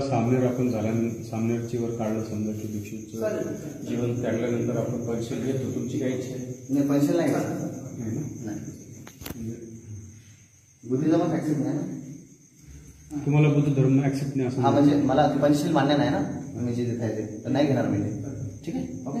सामनेवर आपण झाल्या सामनेवरची वर काढलं समजा की दीक्षितचं जीवन त्यागल्यानंतर आपण परीक्षा घेतो. तुमची काय इच्छा आहे? नाही पैसे नाही. का नाही ना? नाही. बुद्धीला मग ऍक्सेप्ट नाही ना? तुम्हाला बुद्ध धर्म ऍक्सेप्ट नाही असं हा म्हणजे मला ते पंचशील मान्य नाही ना? मी जे देत आहे ते. तर नाही घेणार मी ठीक आहे? ओके.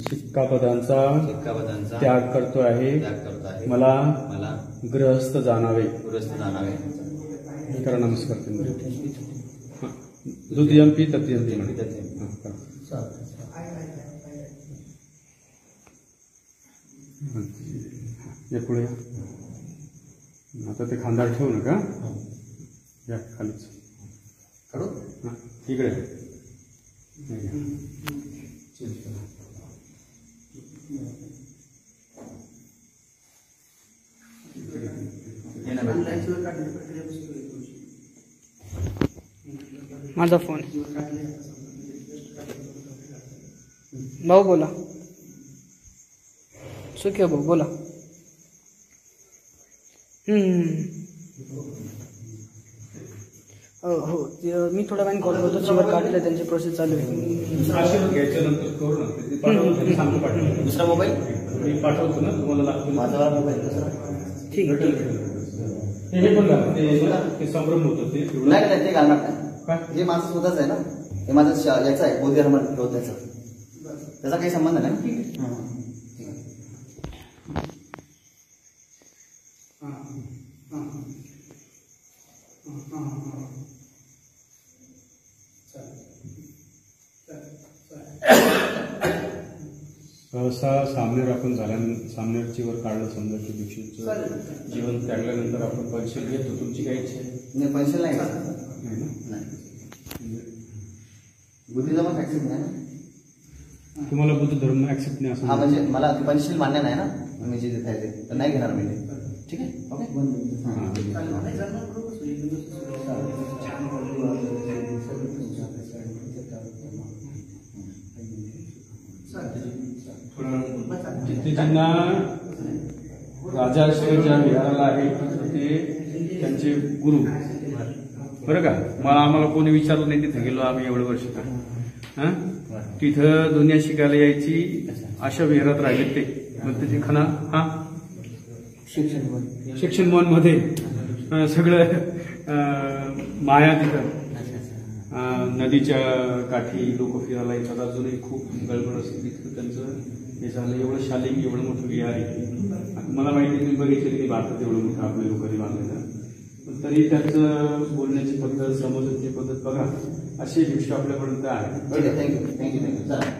शिक्कापदांचा सिक्कापदांचा त्याग करतो आहे. त्याग करत आहे. मला मला गृहस्थ जाणावे. पुरस्थ जाणावे. करा नमस्कार. हां. द्वितीयंपी तृतीयंपी म्हणे. तृतीयंपी. हां, करा. या पुढे. या. आता ते खांदार ठेवू नका. या खालीच. हां, इकडे. हे. ये ना बेटा. माझा फोन. भाऊ बोला. सुखी भाऊ बोला. हो मी थोड्या वेळाने कॉल करतो. चिवर काढले त्यांची प्रोसेस चालू आहे. दुसरा मोबाईल मी पाठवतो ना तुम्हाला लागतो ना. माझा मोबाईल दुसरा ठीक आहे. आहे हे हे पण घाला. ते ते संभ्रम होतं ते पिवळं. नाही नाही ते घालणार नाही काय? हे माझं स्वतःच आहे ना हे माझं श- याचं आहे बौद्ध धर्म त्याचा त्याचा काही संबंध नाही हं. ठीक आहे. सहसा सामनेवर आपण झाल्या सामनेवरची वर काढलं समजा की दीक्षितचं जीवन त्यागल्यानंतर आपण परीक्षा घेतो. तुमची काय इच्छा आहे? नाही पैसे नाही. नाही ना? बुद्धीला मग ऍक्सेप्ट नाही ना? तुम्हाला बुद्ध धर्म ऍक्सेप्ट नाही असं हा म्हणजे मला ते पंचशील मान्य नाही ना? मी जे देत आहे ते. तर नाही घेणार मी ते. ठीक आहे? ओके? हां. त्यांना राजा राजाश्रय ज्या विहाराला आहे ते त्यांचे गुरु. बरं का? मला आम्हाला कोणी विचारलं नाही तिथं गेलो आम्ही एवढं वर्ष हा? तिथं दुनिया शिकायला यायची अशा विहारात राहिले ते. मग तिथे खना हा? शिक्षण शिक्षण मनमध्ये सगळं माया तिथं. नदीच्या काठी लोक फिरायला येतात. अजूनही खूप गडबड असते तिथं त्यांचं. हे झालं एवढं शालिक एवढं मोठं विहार आहे. मला माहिती तुम्ही बघितलं की भारतात एवढं मोठं आपल्या लोकांनी बांधलेलं पण तरी त्यांचं बोलण्याची पद्धत समजण्याची पद्धत बघा अशी गोष्ट आपल्यापर्यंत आहे. थँक्यू थँक्यू थँक्यू चालेल